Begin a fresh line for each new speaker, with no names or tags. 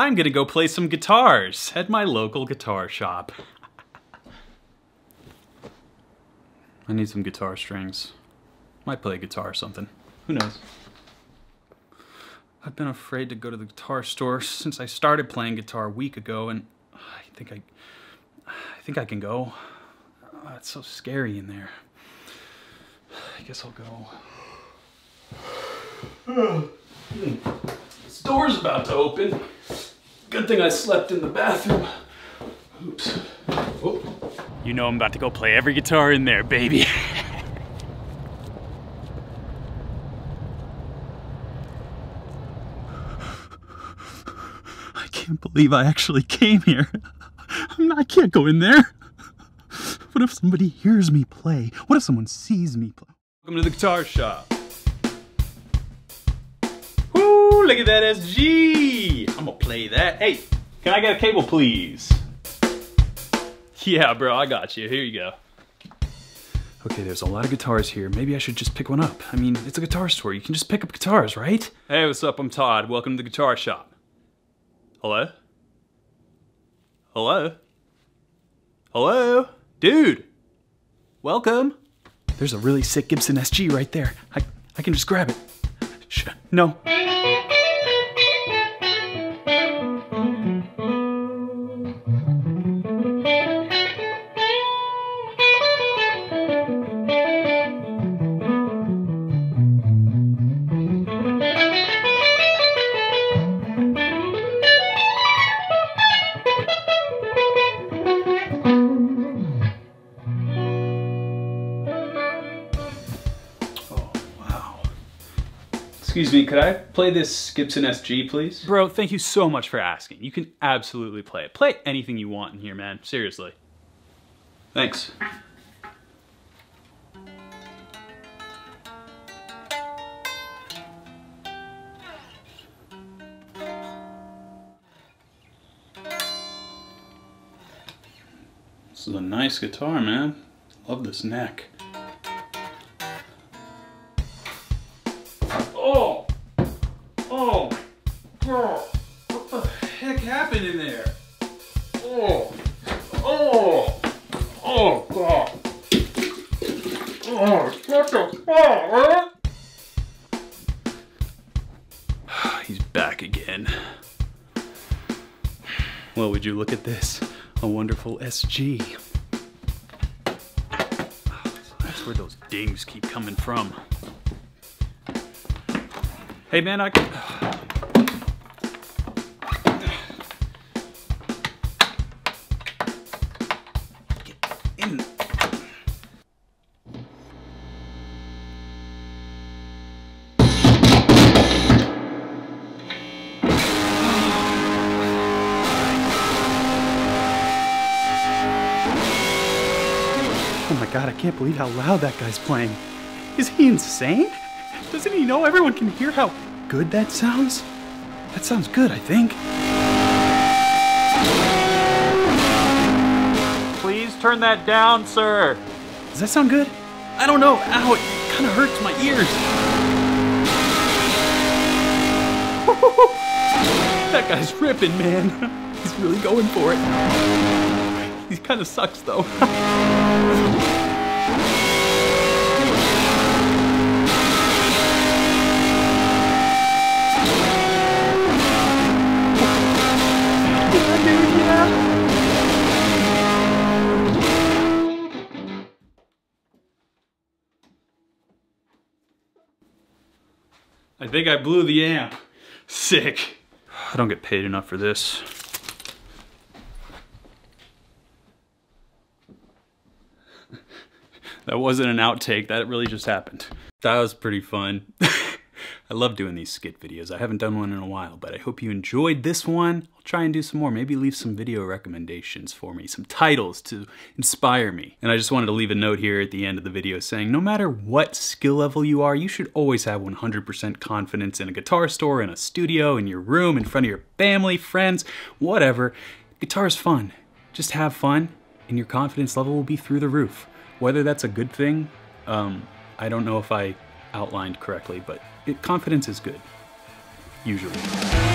I'm gonna go play some guitars at my local guitar shop. I need some guitar strings. Might play guitar or something. Who knows? I've been afraid to go to the guitar store since I started playing guitar a week ago, and I think I, I think I can go. Oh, it's so scary in there. I guess I'll go. This door's about to open. Good thing I slept in the bathroom. Oops. Oh. You know I'm about to go play every guitar in there, baby. I can't believe I actually came here. I'm not, I can't go in there. What if somebody hears me play? What if someone sees me play? Welcome to the guitar shop. Look at that SG. I'm gonna play that. Hey, can I get a cable, please? Yeah, bro, I got you. Here you go. Okay, there's a lot of guitars here. Maybe I should just pick one up. I mean, it's a guitar store. You can just pick up guitars, right? Hey, what's up? I'm Todd. Welcome to the guitar shop. Hello? Hello? Hello? Dude! Welcome! There's a really sick Gibson SG right there. I, I can just grab it. No. Excuse me, could I play this Gibson SG, please? Bro, thank you so much for asking. You can absolutely play it. Play anything you want in here, man. Seriously. Thanks. This is a nice guitar, man. Love this neck. What the heck happened in there? Oh! Oh! Oh, God! Oh, what the fuck, He's back again. Well, would you look at this? A wonderful SG. That's where those dings keep coming from. Hey man, I Oh my god, I can't believe how loud that guy's playing. Is he insane? Doesn't he know everyone can hear how good that sounds? That sounds good, I think.
Please turn that down, sir.
Does that sound good? I don't know. Ow, it kind of hurts my ears. that guy's ripping, man. He's really going for it. He kind of sucks, though. I think I blew the amp. Sick. I don't get paid enough for this. That wasn't an outtake, that really just happened. That was pretty fun. I love doing these skit videos. I haven't done one in a while, but I hope you enjoyed this one. I'll try and do some more. Maybe leave some video recommendations for me, some titles to inspire me. And I just wanted to leave a note here at the end of the video saying no matter what skill level you are, you should always have 100% confidence in a guitar store, in a studio, in your room, in front of your family, friends, whatever. Guitar is fun. Just have fun, and your confidence level will be through the roof. Whether that's a good thing, um, I don't know if I outlined correctly, but it, confidence is good, usually.